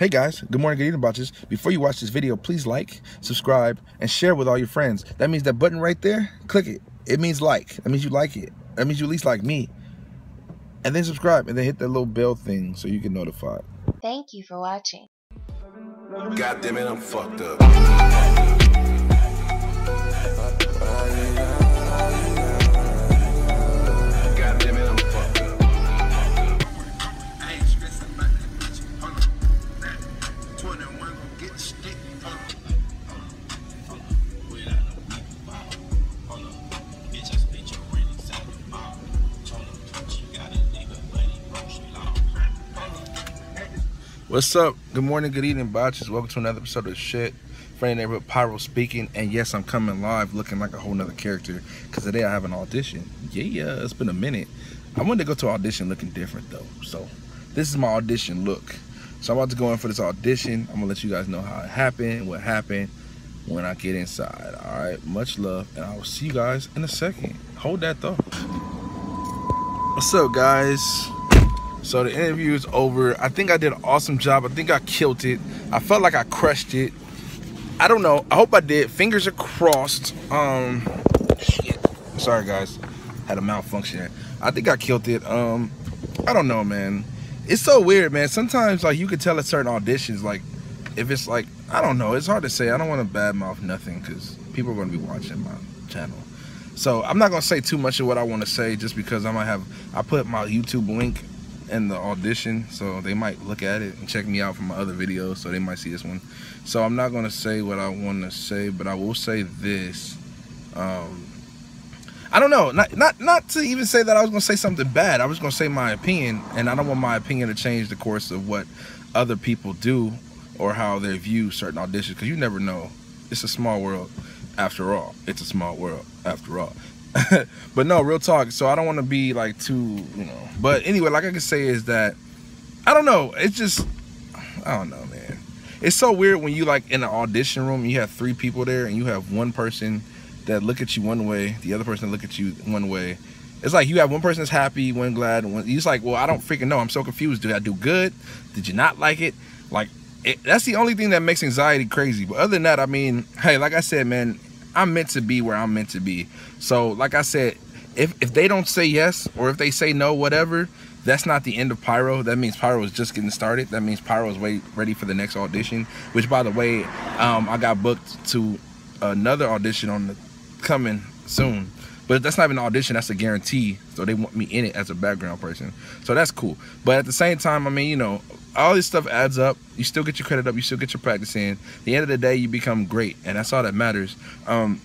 Hey guys, good morning, good evening, Botches. Before you watch this video, please like, subscribe, and share with all your friends. That means that button right there, click it. It means like. That means you like it. That means you at least like me. And then subscribe, and then hit that little bell thing so you get notified. Thank you for watching. God damn it, I'm fucked up. What's up? Good morning, good evening, Botches. Welcome to another episode of Shit. Friend neighborhood Pyro speaking, and yes, I'm coming live looking like a whole nother character because today I have an audition. Yeah, yeah, it's been a minute. I wanted to go to audition looking different though, so this is my audition look. So I'm about to go in for this audition. I'm gonna let you guys know how it happened, what happened when I get inside. All right, much love, and I will see you guys in a second. Hold that thought. What's up, guys? So the interview is over. I think I did an awesome job. I think I killed it. I felt like I crushed it. I don't know. I hope I did. Fingers are crossed. Um, shit. Sorry, guys. Had a malfunction. I think I killed it. Um, I don't know, man. It's so weird, man. Sometimes like you could tell at certain auditions, like if it's like I don't know. It's hard to say. I don't want to badmouth nothing because people are going to be watching my channel. So I'm not gonna say too much of what I want to say just because I might have. I put my YouTube link in the audition, so they might look at it and check me out for my other videos, so they might see this one. So I'm not gonna say what I want to say, but I will say this. Um, I don't know, not not not to even say that I was gonna say something bad. I was gonna say my opinion, and I don't want my opinion to change the course of what other people do or how they view certain auditions, because you never know. It's a small world, after all. It's a small world, after all. but no, real talk. So I don't want to be like too, you know. But anyway, like I can say is that I don't know. It's just I don't know, man. It's so weird when you like in an audition room, you have three people there, and you have one person that look at you one way, the other person look at you one way. It's like you have one person that's happy, one glad, one. Just like, well, I don't freaking know. I'm so confused. Did I do good? Did you not like it? Like, it, that's the only thing that makes anxiety crazy. But other than that, I mean, hey, like I said, man, I'm meant to be where I'm meant to be. So, like I said, if if they don't say yes or if they say no, whatever, that's not the end of Pyro. That means Pyro is just getting started. That means Pyro is way ready for the next audition. Which, by the way, um, I got booked to another audition on the coming soon. But that's not even an audition, that's a guarantee. So they want me in it as a background person. So that's cool. But at the same time, I mean, you know, all this stuff adds up. You still get your credit up, you still get your practice in. At the end of the day, you become great. And that's all that matters. Um,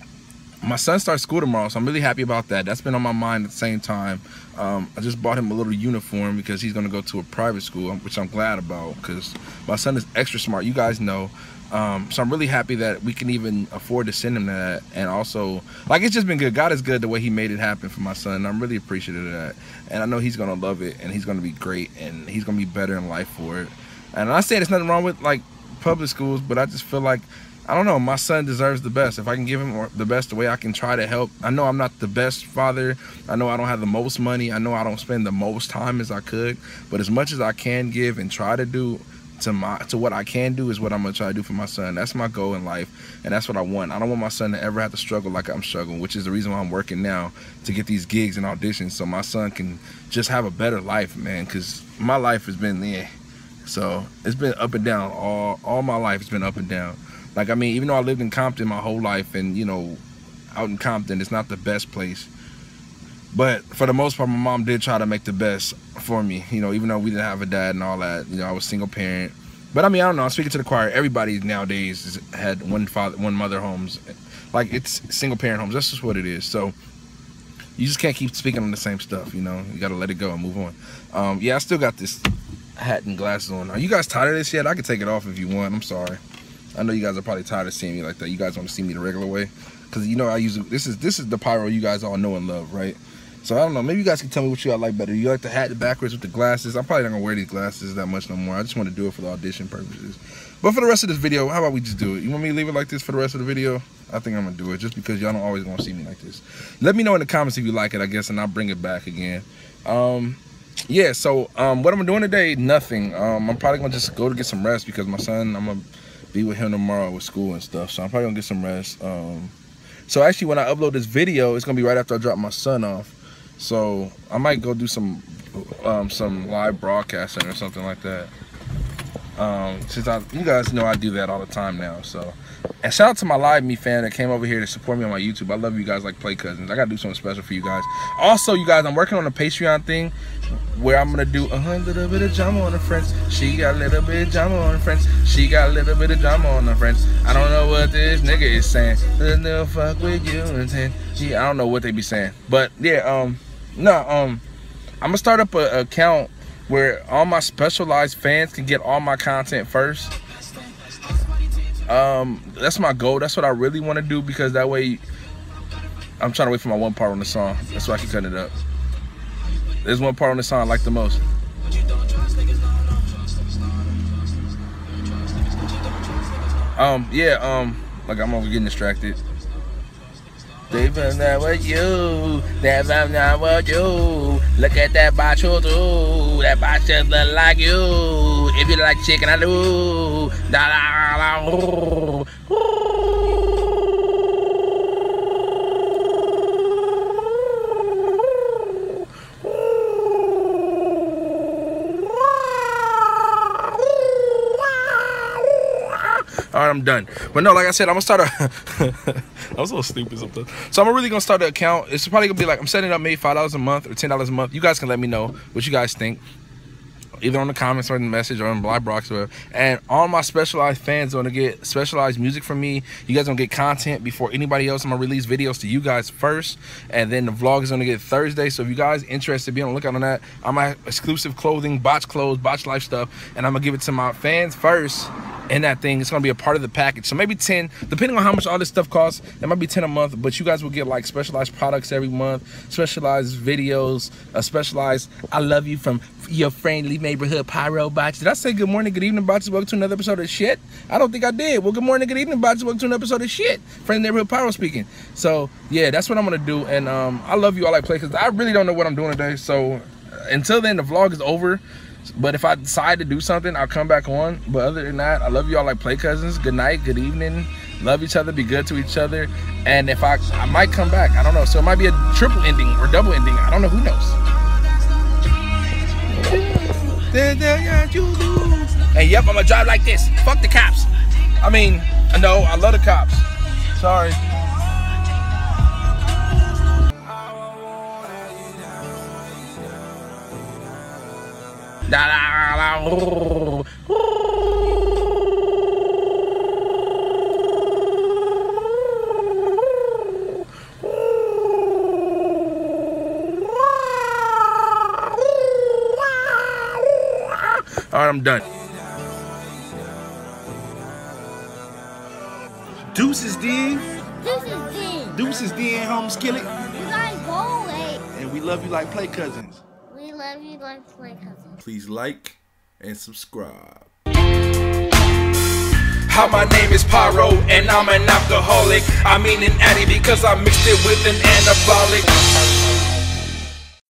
my son starts school tomorrow, so I'm really happy about that. That's been on my mind at the same time. Um, I just bought him a little uniform because he's going to go to a private school, which I'm glad about because my son is extra smart. You guys know. Um, so I'm really happy that we can even afford to send him that. And also, like, it's just been good. God is good the way he made it happen for my son. I'm really appreciative of that. And I know he's going to love it and he's going to be great and he's going to be better in life for it. And I say there's nothing wrong with, like, public schools, but I just feel like I don't know. My son deserves the best. If I can give him the best way I can try to help. I know I'm not the best father. I know I don't have the most money. I know I don't spend the most time as I could. But as much as I can give and try to do to my to what I can do is what I'm gonna try to do for my son. That's my goal in life, and that's what I want. I don't want my son to ever have to struggle like I'm struggling, which is the reason why I'm working now to get these gigs and auditions, so my son can just have a better life, man. Because my life has been yeah. So it's been up and down. All all my life It's been up and down. Like I mean, even though I lived in Compton my whole life, and you know, out in Compton, it's not the best place. But for the most part, my mom did try to make the best for me. You know, even though we didn't have a dad and all that. You know, I was single parent. But I mean, I don't know. I'm speaking to the choir. Everybody nowadays has had one father, one mother homes. Like it's single parent homes. That's just what it is. So you just can't keep speaking on the same stuff. You know, you got to let it go and move on. Um, yeah, I still got this hat and glasses on. Are you guys tired of this yet? I can take it off if you want. I'm sorry. I know you guys are probably tired of seeing me like that. You guys want to see me the regular way, because you know I use this is this is the pyro you guys all know and love, right? So I don't know. Maybe you guys can tell me what you all like better. You like the hat backwards with the glasses? I'm probably not gonna wear these glasses that much no more. I just want to do it for the audition purposes. But for the rest of this video, how about we just do it? You want me to leave it like this for the rest of the video? I think I'm gonna do it just because y'all don't always want to see me like this. Let me know in the comments if you like it, I guess, and I'll bring it back again. Um, yeah, so um, what I'm doing today, nothing. Um, I'm probably gonna just go to get some rest because my son, I'm gonna be with him tomorrow with school and stuff. So I'm probably gonna get some rest. Um, so actually, when I upload this video, it's gonna be right after I drop my son off. So I might go do some um, some live broadcasting or something like that. Um, since I, you guys know I do that all the time now. So, and shout out to my live me fan that came over here to support me on my YouTube. I love you guys like Play Cousins. I gotta do something special for you guys. Also, you guys, I'm working on a Patreon thing where I'm gonna do a little bit of drama on the friends. She got a little bit of drama on the friends. She got a little bit of drama on the friends. I don't know what this nigga is saying. Little fuck with you and ten. Yeah, I don't know what they be saying, but yeah, um, no, um, I'm gonna start up an account where all my specialized fans can get all my content first. Um, that's my goal. That's what I really want to do because that way, I'm trying to wait for my one part on the song. That's why I keep cutting it up. There's one part on the song I like the most. Um, yeah, um, like I'm over getting distracted. They that with you, from that with you. Look at that you do, that just look like you. If you like chicken, I do. Da da da. All right, I'm done. But no, like I said, I'm gonna start a. I was a little stupid sometimes. So I'm really gonna start an account. It's probably gonna be like I'm setting up maybe five dollars a month or ten dollars a month. You guys can let me know what you guys think, either on the comments or in the message or in box or whatever. And all my specialized fans are gonna get specialized music from me. You guys gonna get content before anybody else. I'm gonna release videos to you guys first, and then the vlog is gonna get Thursday. So if you guys interested, be on the lookout on that. I'm my exclusive clothing, botch clothes, botch life stuff, and I'm gonna give it to my fans first in that thing. It's gonna be a part of the package. So maybe 10, depending on how much all this stuff costs, it might be 10 a month, but you guys will get like specialized products every month, specialized videos, a specialized I love you from your friendly neighborhood pyro bots. Did I say good morning, good evening, bots? Welcome to another episode of shit. I don't think I did. Well, good morning, good evening, bots. Welcome to another episode of shit. Friendly neighborhood pyro speaking. So yeah, that's what I'm gonna do. And um, I love you all like play because I really don't know what I'm doing today. So until then, the vlog is over. But if I decide to do something, I'll come back on. But other than that, I love you all like play cousins. Good night, good evening. Love each other, be good to each other. And if I I might come back. I don't know. So it might be a triple ending or double ending. I don't know. Who knows? And yep, I'm gonna drive like this. Fuck the cops. I mean, no, I love the cops. Sorry. All right, I'm done. Deuces D. Is Dean. Deuces D and home skillet. You guys go away. And we love you like play cousins. We love you like play cousins. Please like and subscribe. Hi, my name is Pyro, and I'm an alcoholic. I mean an addict because I mixed it with an anabolic.